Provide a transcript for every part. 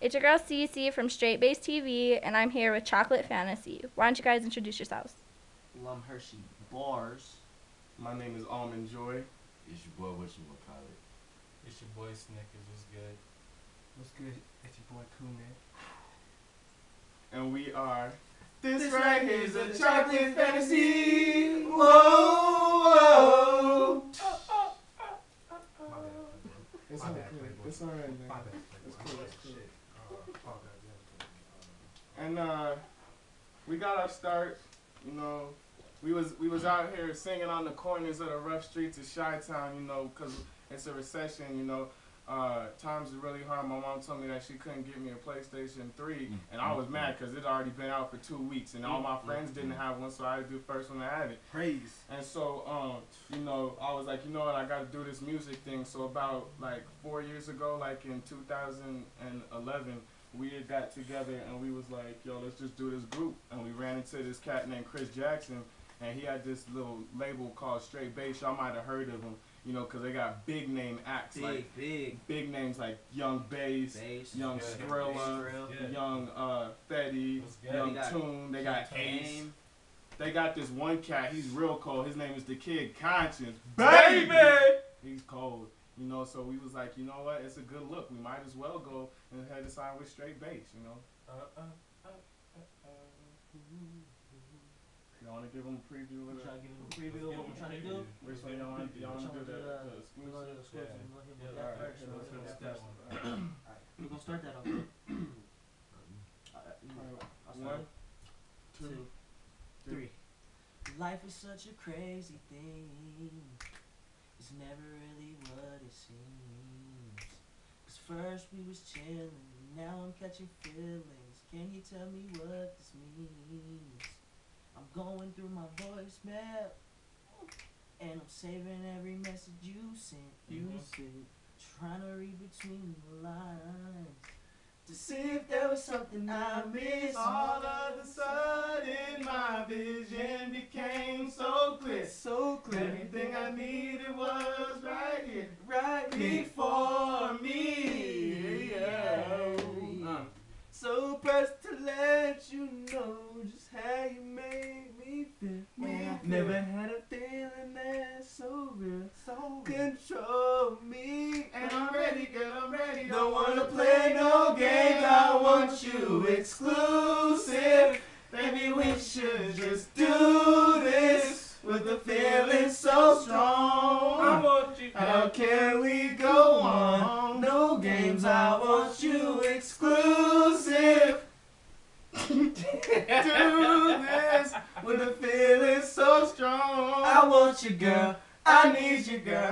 It's your girl Cece from Straight Based TV, and I'm here with Chocolate Fantasy. Why don't you guys introduce yourselves? Lum Hershey Barz. My name is Almond Joy. It's your boy, Whatchamacallit? It's your boy Snickers. What's good? What's good? It's your boy Cool And we are. This, This right right here's a a chocolate chocolate fantasy. fantasy. Whoa, whoa. It's My all good. It's all right, My man. bad. It's cool, I'm it's sorry. cool. Shit. Uh, apologize, Uh, we got our start. You know, we was we was out here singing on the corners of the rough streets of Chi Town. You know, because it's a recession. You know. Uh, times are really hard. My mom told me that she couldn't get me a PlayStation 3, and I was mad because it already been out for two weeks, and all my friends didn't have one, so I had to do the first one to have it. Praise. And so, um, you know, I was like, you know what, I got to do this music thing. So about like four years ago, like in 2011, we had got together and we was like, yo, let's just do this group. And we ran into this cat named Chris Jackson, and he had this little label called Straight Based. Y'all might have heard of him, you know, because they got big name acts Big, like big. big names like Young Bass, Bass. Young Yeah. Skrilla, Yeah. Young uh, Fetty, Young They Tune. They got King Ace. Game. They got this one cat. He's real cold. His name is the Kid KonShens. Baby! He's cold. You know, so we was like, you know what? It's a good look. We might as well go and head to sign with Straight Based. You know. Uh, uh, uh, uh. Y'all want to give them a preview We're of trying to give him a preview of what we're trying to do. Which one y'all want? Y'all want to do the, exclusive? do. Yeah. Alright, yeah, We're gonna do hit that with one. that first. Alright, We're gonna start that off. Alright, I'll start One, two, three. Life is such a crazy thing. It's never really what it seems. Cause first we was chilling, now I'm catching feelings. Can you tell me what this means? I'm going through my voicemail. And I'm saving every message you sent. You Mhm. sent. Trying to read between the lines. To see if there was something I missed. All of a sudden, my vision became so Never had a feeling that's so real. so Control me. And I'm ready, girl, I'm ready. Don't wanna play no games. I want you exclusive. Baby, we should just do this with a feeling so I strong. want you. How can we go on? No games, I want you exclusive. do this With a feeling? I want you, girl. I need you, girl.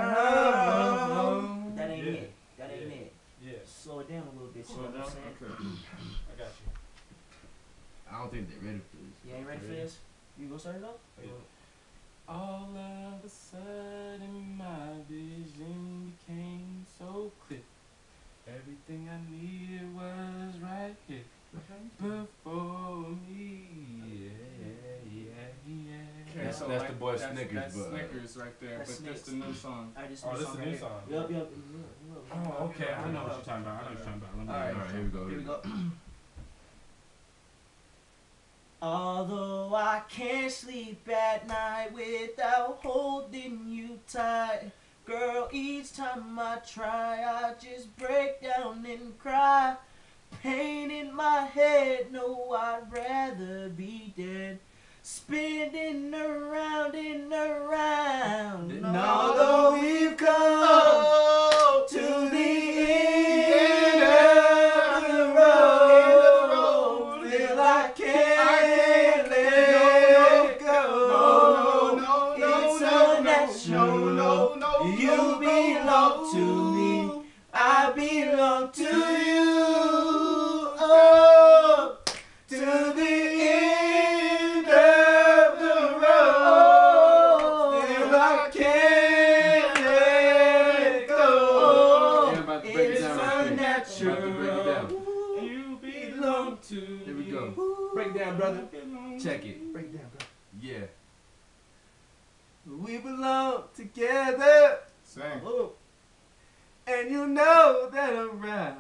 That ain't Yeah. it. That ain't Yeah. it. Yeah, Slow it down a little bit. You know what. I'm saying? Okay. I got you. I don't think they're ready for this. You ain't ready for this? You gonna start it off? All of a sudden, my vision became so clear. Everything I needed was right here before me. Yeah, yeah, yeah. Okay, That's- so that's like, the boy that's, Snickers, That's but, Snickers right there, That's but this the new song. Alright, this Oh, this is song a new right song. here. Yup, yup. yup, yup. Oh, okay. I know what you're talking about. I know what you're talking about. All right. All right, here we go. Here we go. Although I can't sleep at night without holding you tight. Girl, each time I try, I just break down and cry. Pain in my head, no, I'd rather be dead. Spinning around and around. And although we've come oh, to the end of the road, still I can't let go. It's unnatural. You belong to me. I belong to you. Here we go. Breakdown, brother. Check it. Breakdown, brother. Yeah. We belong together. Same. And you know that I'm right.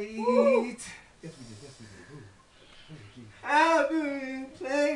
Yes, we did. Yes, we. I've been playing.